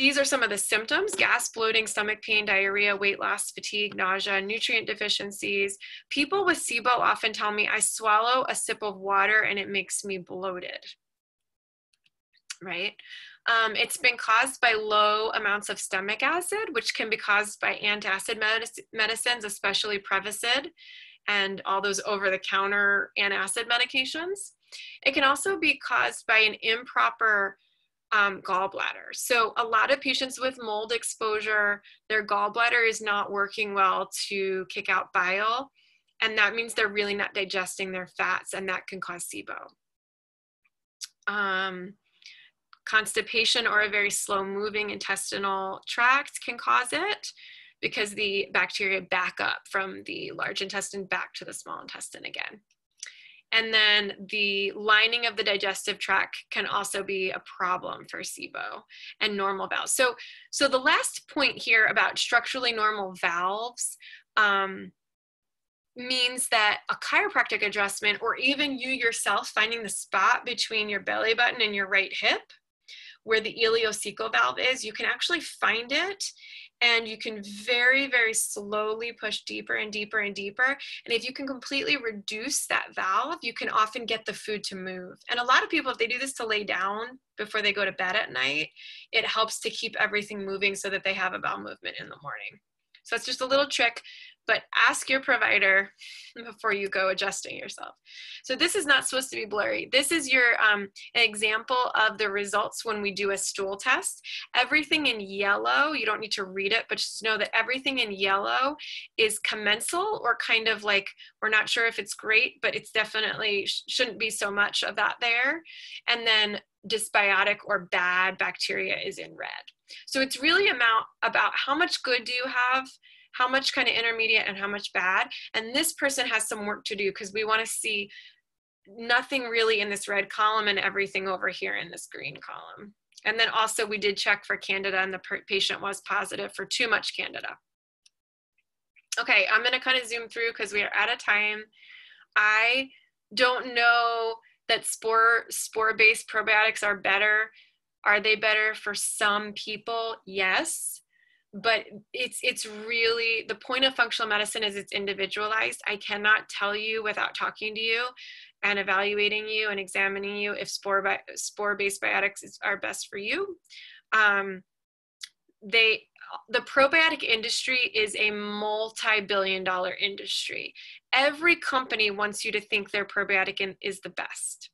These are some of the symptoms gas, bloating, stomach pain, diarrhea, weight loss, fatigue, nausea, nutrient deficiencies. People with SIBO often tell me I swallow a sip of water and it makes me bloated. Right? Um, it's been caused by low amounts of stomach acid, which can be caused by antacid medic- medicines, especially Prevacid and all those over the counter antacid medications. It can also be caused by an improper um, gallbladder. So a lot of patients with mold exposure, their gallbladder is not working well to kick out bile. And that means they're really not digesting their fats and that can cause SIBO. Um, constipation or a very slow moving intestinal tract can cause it because the bacteria back up from the large intestine back to the small intestine again. And then the lining of the digestive tract can also be a problem for SIBO and normal valves. So, so the last point here about structurally normal valves, um, means that a chiropractic adjustment or even you yourself finding the spot between your belly button and your right hip where the ileocecal valve is, you can actually find it and you can very, very slowly push deeper and deeper and deeper. And if you can completely reduce that valve, you can often get the food to move. And a lot of people, if they do this to lay down before they go to bed at night, it helps to keep everything moving so that they have a bowel movement in the morning. So it's just a little trick but ask your provider before you go adjusting yourself. So this is not supposed to be blurry. This is your um, example of the results when we do a stool test. Everything in yellow, you don't need to read it, but just know that everything in yellow is commensal or kind of like, we're not sure if it's great, but it's definitely shouldn't be so much of that there. And then dysbiotic or bad bacteria is in red. So it's really about, about how much good do you have how much kind of intermediate and how much bad. And this person has some work to do because we want to see nothing really in this red column and everything over here in this green column. And then also we did check for candida and the patient was positive for too much candida. Okay, I'm gonna kind of zoom through because we are out of time. I don't know that spore spore-based probiotics are better. Are they better for some people? Yes but it's it's really the point of functional medicine is it's individualized. I cannot tell you without talking to you and evaluating you and examining you if spore bi- spore based biotics are best for you. Um, they the probiotic industry is a multi-billion dollar industry. Every company wants you to think their probiotic is the best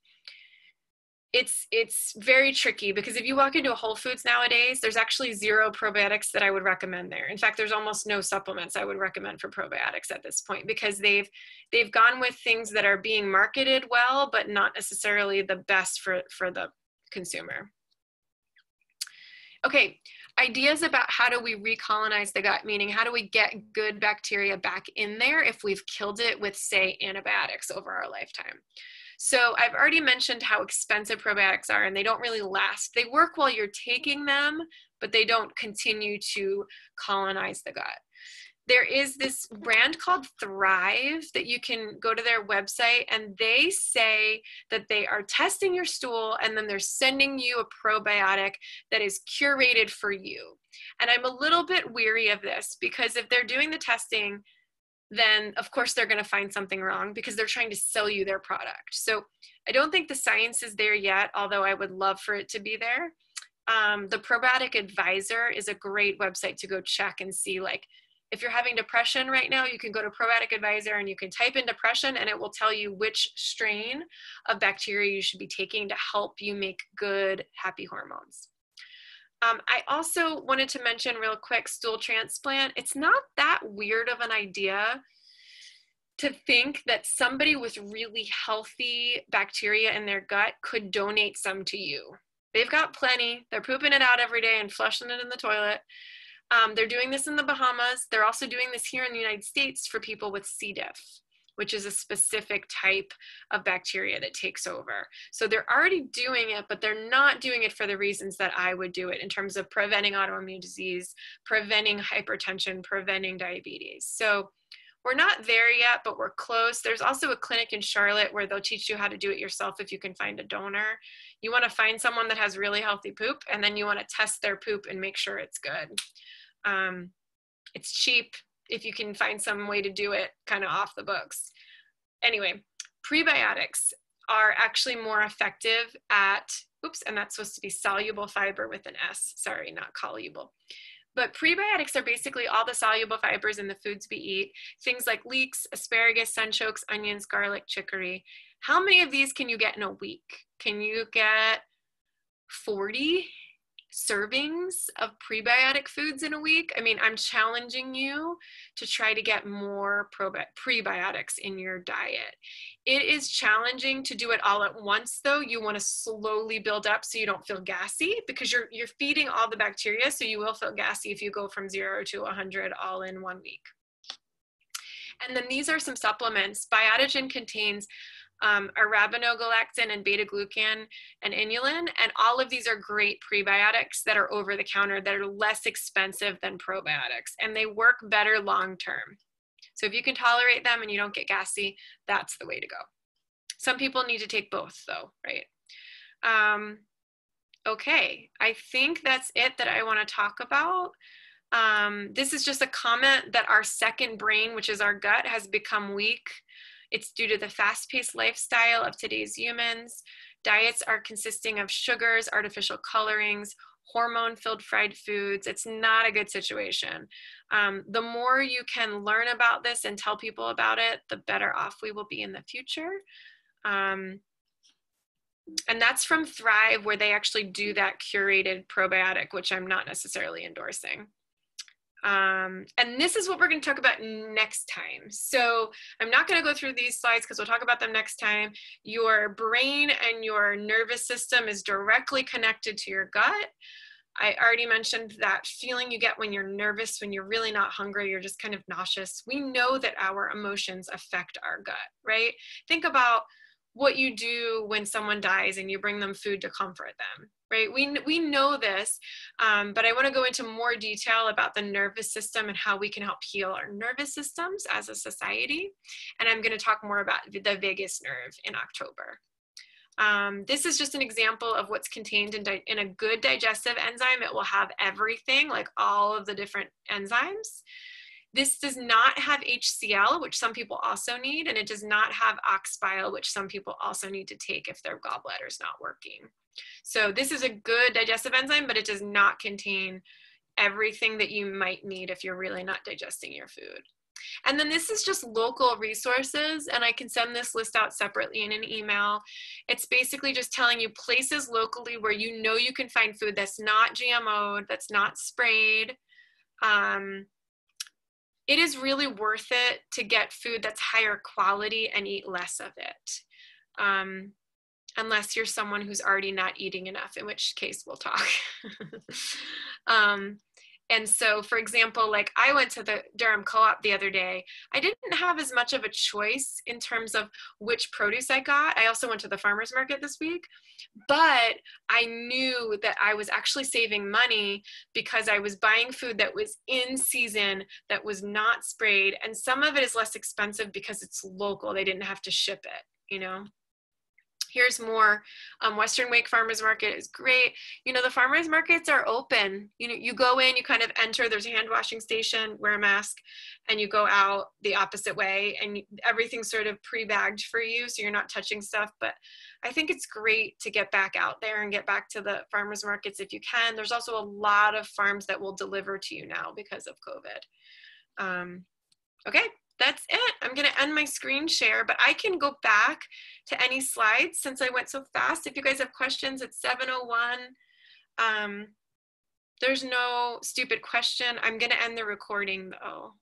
it's it's very tricky because if you walk into a Whole Foods nowadays, there's actually zero probiotics that I would recommend there. In fact, there's almost no supplements I would recommend for probiotics at this point because they've they've gone with things that are being marketed well, but not necessarily the best for for the consumer. Okay, ideas about how do we recolonize the gut, meaning how do we get good bacteria back in there if we've killed it with, say, antibiotics over our lifetime. So I've already mentioned how expensive probiotics are and they don't really last. They work while you're taking them, but they don't continue to colonize the gut. There is this brand called Thryve that you can go to their website and they say that they are testing your stool and then they're sending you a probiotic that is curated for you. And I'm a little bit weary of this because if they're doing the testing, then of course they're going to find something wrong because they're trying to sell you their product. So I don't think the science is there yet, although I would love for it to be there. Um, the Probiotic Advisor is a great website to go check and see like if you're having depression right now, you can go to Probiotic Advisor and you can type in depression and it will tell you which strain of bacteria you should be taking to help you make good, happy hormones. Um, I also wanted to mention real quick stool transplant. It's not that weird of an idea to think that somebody with really healthy bacteria in their gut could donate some to you. They've got plenty. They're pooping it out every day and flushing it in the toilet. Um, they're doing this in the Bahamas. They're also doing this here in the United States for people with C. diff which is a specific type of bacteria that takes over. So they're already doing it, but they're not doing it for the reasons that I would do it in terms of preventing autoimmune disease, preventing hypertension, preventing diabetes. So we're not there yet, but we're close. There's also a clinic in Charlotte where they'll teach you how to do it yourself if you can find a donor. You want to find someone that has really healthy poop, and then you want to test their poop and make sure it's good. Um, it's cheap if you can find some way to do it kind of off the books. Anyway, prebiotics are actually more effective at, oops, and that's supposed to be soluble fiber with an S, sorry, not colluble. But prebiotics are basically all the soluble fibers in the foods we eat, things like leeks, asparagus, sunchokes, onions, garlic, chicory. How many of these can you get in a week? Can you get 40? Servings of prebiotic foods in a week. I mean, I'm challenging you to try to get more probi- prebiotics in your diet. It is challenging to do it all at once though. You want to slowly build up so you don't feel gassy because you're you're feeding all the bacteria so you will feel gassy if you go from 0 to 100 all in one week. And then these are some supplements. Biotagen contains um, arabinogalactan and beta glucan and inulin. And all of these are great prebiotics that are over the counter that are less expensive than probiotics and they work better long term. So if you can tolerate them and you don't get gassy, that's the way to go. Some people need to take both though, right? Um, okay, I think that's it that I want to talk about. Um, this is just a comment that our second brain, which is our gut, has become weak. It's due to the fast paced lifestyle of today's humans. Diets are consisting of sugars, artificial colorings, hormone filled fried foods. It's not a good situation. Um, the more you can learn about this and tell people about it, the better off we will be in the future. Um, and that's from Thryve, where they actually do that curated probiotic, which I'm not necessarily endorsing. Um, and this is what we're going to talk about next time. So I'm not going to go through these slides because we'll talk about them next time. Your brain and your nervous system is directly connected to your gut. I already mentioned that feeling you get when you're nervous, when you're really not hungry, you're just kind of nauseous. We know that our emotions affect our gut, right? Think about what you do when someone dies and you bring them food to comfort them right? We, we know this um, but i want to go into more detail about the nervous system and how we can help heal our nervous systems as a society and i'm going to talk more about the vagus nerve in october. Um, this is just an example of what's contained in, in a good digestive enzyme. It will have everything like all of the different enzymes this does not have HCl, which some people also need, and it does not have ox bile, which some people also need to take if their gallbladder is not working. So this is a good digestive enzyme, but it does not contain everything that you might need if you're really not digesting your food. And then this is just local resources, and I can send this list out separately in an email. It's basically just telling you places locally where you know you can find food that's not GMO'd, that's not sprayed, um, it is really worth it to get food that's higher quality and eat less of it. Um, unless you're someone who's already not eating enough, in which case we'll talk. [laughs] um, and so, for example, like I went to the Durham Co op the other day. I didn't have as much of a choice in terms of which produce I got. I also went to the farmer's market this week, but I knew that I was actually saving money because I was buying food that was in season, that was not sprayed. And some of it is less expensive because it's local, they didn't have to ship it, you know? Here's more. Um, western wake farmers market is great. You know the farmers markets are open. You know you go in you kind of enter there's a hand washing station wear a mask and you go out the opposite way and everything's sort of pre-bagged for you so you're not touching stuff but i think it's great to get back out there and get back to the farmers markets if you can. There's also a lot of farms that will deliver to you now because of covid. Um, okay that's it. I'm going to end my screen share, but I can go back to any slides since I went so fast. If you guys have questions, it's 701. Um, there's no stupid question. I'm going to end the recording though.